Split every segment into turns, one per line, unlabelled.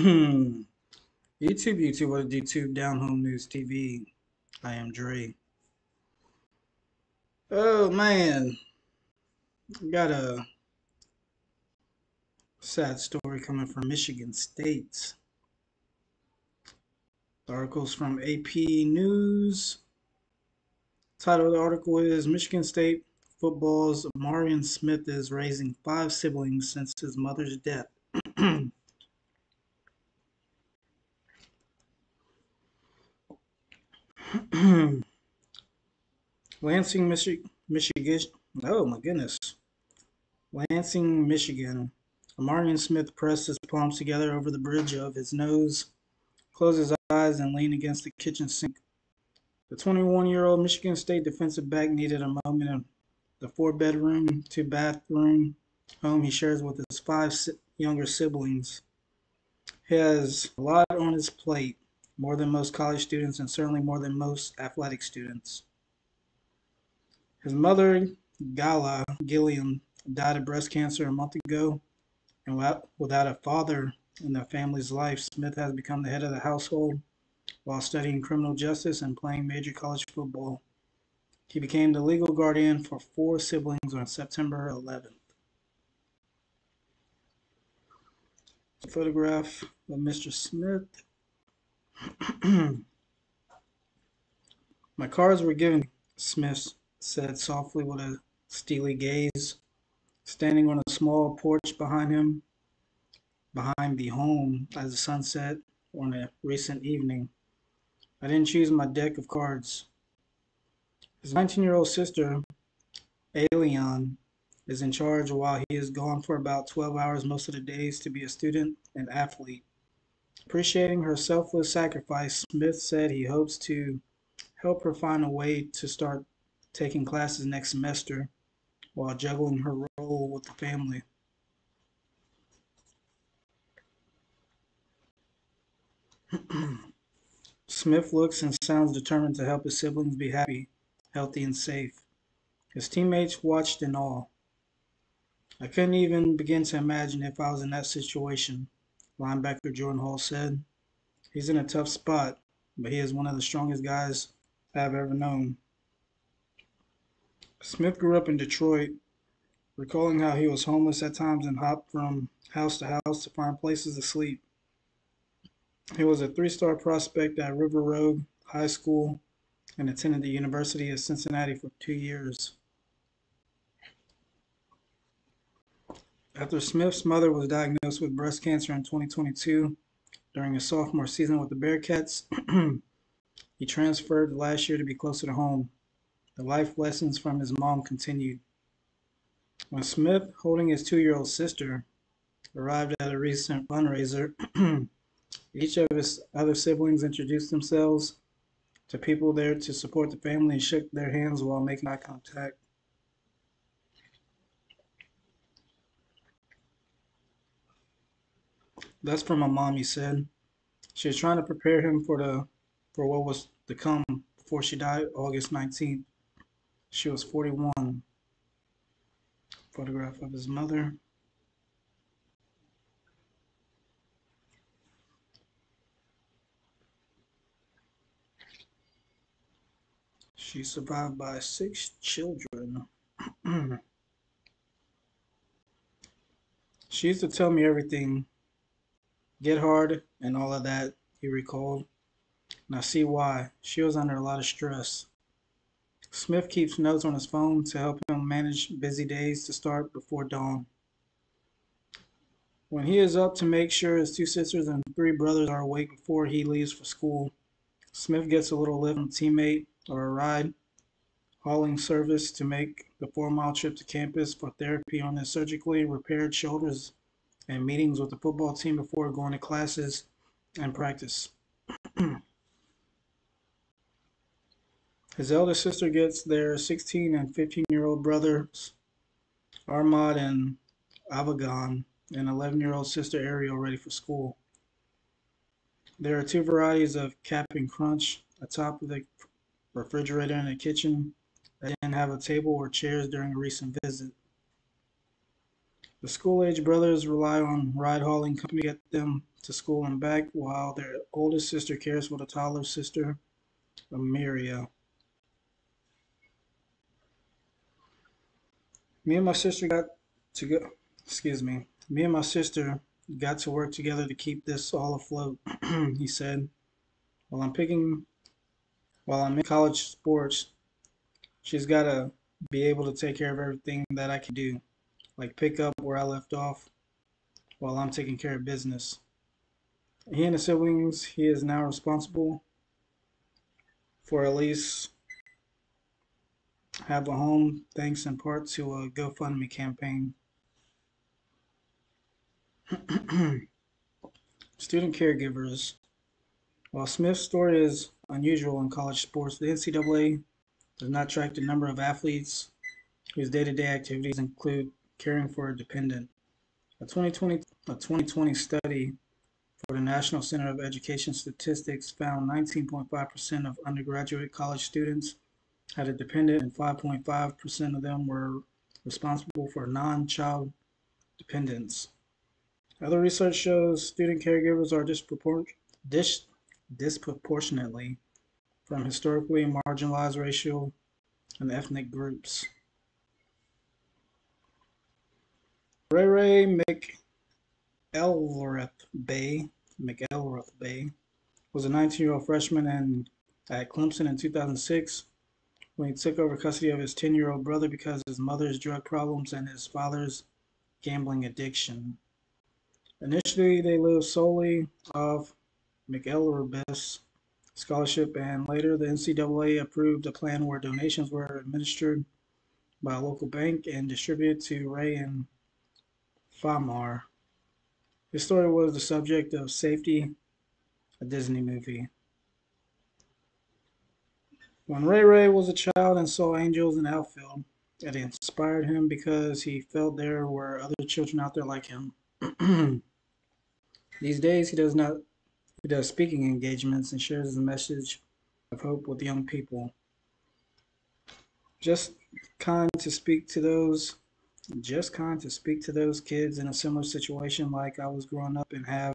Hmm. YouTube, YouTube, what is YouTube, Down Home News TV. I am Dre. Oh man, got a sad story coming from Michigan State. The article's from AP News. Title of the article is Michigan State Football's Armorion Smith is raising five siblings since his mother's death. Lansing, Michi- Michigan. Oh my goodness. Lansing, Michigan. Armorion Smith pressed his palms together over the bridge of his nose, closed his eyes, and leaned against the kitchen sink. The 21 year old Michigan State defensive back needed a moment in the four bedroom, two bathroom home he shares with his five younger siblings. He has a lot on his plate more than most college students and certainly more than most athletic students. His mother, Gala Gilliam, died of breast cancer a month ago, and without a father in the family's life, Smith has become the head of the household while studying criminal justice and playing major college football. He became the legal guardian for four siblings on September 11th. Photograph of Mr. Smith My cards were given, Smith said softly with a steely gaze, standing on a small porch behind him, behind the home as the sun set on a recent evening. I didn't choose my deck of cards. His 19 year old sister, Alion, is in charge while he is gone for about 12 hours most of the days to be a student and athlete. Appreciating her selfless sacrifice, Smith said he hopes to help her find a way to start taking classes next semester while juggling her role with the family. Smith looks and sounds determined to help his siblings be happy, healthy, and safe. His teammates watched in awe. I couldn't even begin to imagine if I was in that situation linebacker Jordan Hall said. He's in a tough spot, but he is one of the strongest guys I've ever known. Smith grew up in Detroit, recalling how he was homeless at times and hopped from house to house to find places to sleep. He was a three star prospect at River Rouge High School and attended the University of Cincinnati for two years. After Smith's mother was diagnosed with breast cancer in 2022 during his sophomore season with the Bearcats, he transferred last year to be closer to home. The life lessons from his mom continued. When Smith, holding his two year old sister, arrived at a recent fundraiser, each of his other siblings introduced themselves to people there to support the family and shook their hands while making eye contact. That's from my mom, he said. She was trying to prepare him for the for what was to come before she died August 19th. She was 41. Photograph of his mother. She survived by six children. she used to tell me everything Get hard and all of that, he recalled. And I see why. She was under a lot of stress. Smith keeps notes on his phone to help him manage busy days to start before dawn. When he is up to make sure his two sisters and three brothers are awake before he leaves for school, Smith gets a little lift from a teammate or a ride hauling service to make the four mile trip to campus for therapy on his surgically repaired shoulders and meetings with the football team before going to classes and practice. His elder sister gets their 16 and 15 year old brothers, Armad and Avagon, and 11 year old sister Ariel ready for school. There are two varieties of Cap'n Crunch atop of the refrigerator in the kitchen that didn't have a table or chairs during a recent visit. The school age brothers rely on ride hauling company to get them to school and back, while their oldest sister cares for the toddler sister, Amiria. Me and my sister got to go, excuse me, me and my sister got to work together to keep this all afloat, he said. While I'm picking, while I'm in college sports, she's got to be able to take care of everything that I can do, like pick up where I left off while I'm taking care of business. He and his siblings, he is now responsible for at least have a home thanks in part to a GoFundMe campaign. Student caregivers. While Smith's story is unusual in college sports, the NCAA does not track the number of athletes whose day-to-day activities include caring for a dependent. A 2020, a 2020 study for the National Center of Education Statistics found 19.5% of undergraduate college students had a dependent and 5.5% of them were responsible for non-child dependents. Other research shows student caregivers are dis- disproportionately from historically marginalized racial and ethnic groups. Ray Ray McElrath Bay, McElrath Bay was a 19-year-old freshman in, at Clemson in 2006 when he took over custody of his 10-year-old brother because his mother's drug problems and his father's gambling addiction. Initially, they lived solely off McElrath's scholarship, and later the NCAA approved a plan where donations were administered by a local bank and distributed to Ray and Fahmarr. His story was the subject of Safety, a Disney movie. When Ray Ray was a child and saw angels in outfield, it inspired him because he felt there were other children out there like him. These days, he does not he does speaking engagements and shares his message of hope with young people. Just kind to speak to those, just kind to speak to those kids in a similar situation like I was growing up and have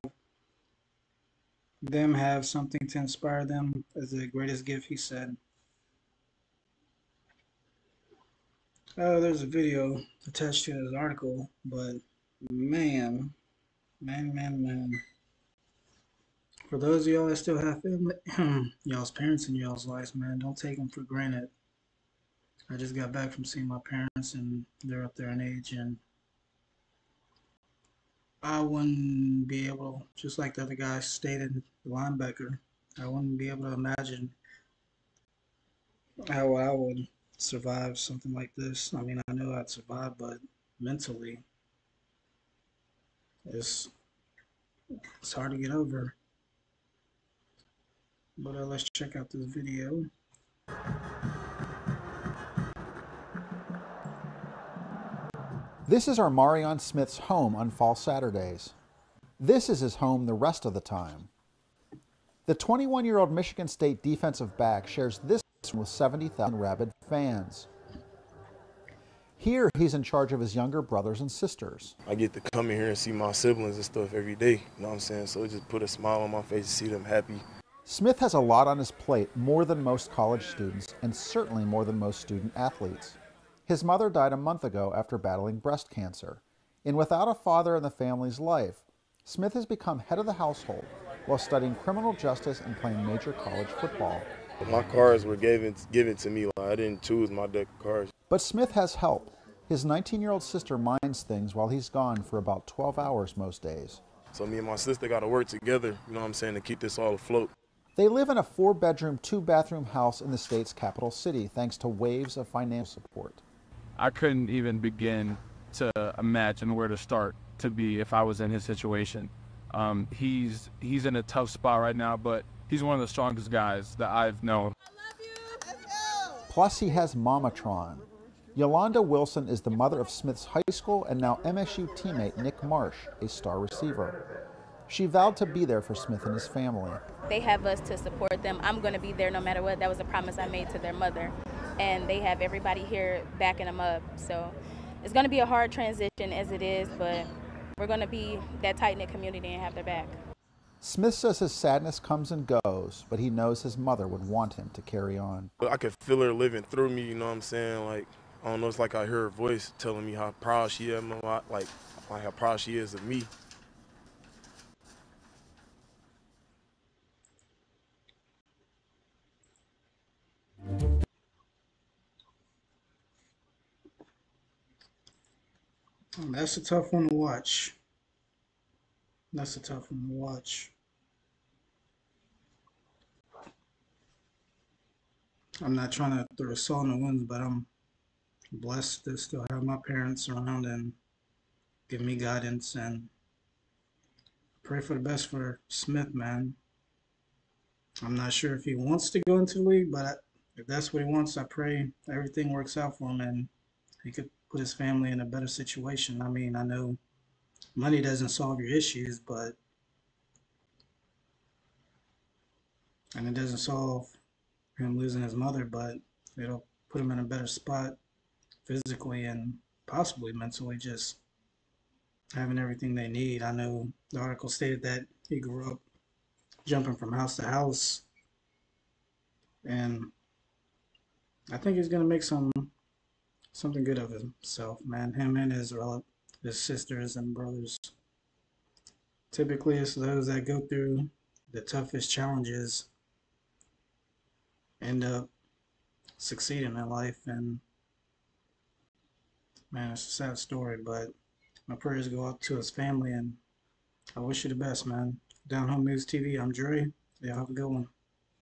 them have something to inspire them as the greatest gift, he said. Oh, there's a video attached to this article, but man, man, man, man. For those of y'all that still have family, y'all's parents in y'all's lives, man, don't take them for granted. I just got back from seeing my parents, and they're up there in age, and I wouldn't be able, just like the other guy stated, the linebacker, I wouldn't be able to imagine how I would survive something like this. I mean, I know I'd survive, but mentally, it's it's hard to get over. But uh, let's check out this video.
This is Armorion Smith's home on fall Saturdays. This is his home the rest of the time. The 21 year old Michigan State defensive back shares this with 70,000 rabid fans. Here, he's in charge of his younger brothers and sisters.
I get to come in here and see my siblings and stuff every day, you know what I'm saying? So it just put a smile on my face to see them happy.
Smith has a lot on his plate, more than most college students, and certainly more than most student athletes. His mother died a month ago after battling breast cancer. And without a father in the family's life, Smith has become head of the household while studying criminal justice and playing major college football.
My cards were given given to me. I didn't choose my deck of cards.
But Smith has help. His 19-year-old sister minds things while he's gone for about 12 hours most days.
So me and my sister got to work together, you know what I'm saying, to keep this all afloat.
They live in a four-bedroom, two-bathroom house in the state's capital city thanks to waves of financial support.
I couldn't even begin to imagine where to start to be if I was in his situation. Um, he's he's in a tough spot right now, but he's one of the strongest guys that I've known.
Plus, he has Mamatron. Yolanda Wilson is the mother of Smith's high school and now MSU teammate Nick Marsh, a star receiver. She vowed to be there for Smith and his family.
They have us to support them. I'm going to be there no matter what. That was a promise I made to their mother. And they have everybody here backing them up. So it's going to be a hard transition as it is, but we're going to be that tight knit community and have their back.
Smith says his sadness comes and goes, but he knows his mother would want him to carry on.
I could feel her living through me, you know what I'm saying? Like, I don't know, it's like I hear her voice telling me how proud she is, like, like how proud she is of me.
Hmm, that's a tough one to watch. That's a tough one to watch. I'm not trying to throw salt in the wind, but I'm blessed to still have my parents around and give me guidance and pray for the best for Smith, man. I'm not sure if he wants to go into the league, but if that's what he wants, I pray everything works out for him and he could put his family in a better situation. I mean, I know money doesn't solve your issues, but and it doesn't solve him losing his mother, but it'll put him in a better spot physically and possibly mentally just having everything they need. I know the article stated that he grew up jumping from house to house and I think he's gonna make some something good of himself, man. Him and his his sisters and brothers. Typically, it's those that go through the toughest challenges end up succeeding in life. And man, it's a sad story, but my prayers go out to his family, and I wish you the best, man. Down Home News TV, I'm Dre. Yeah, have a good one.